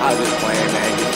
I was just playing, man.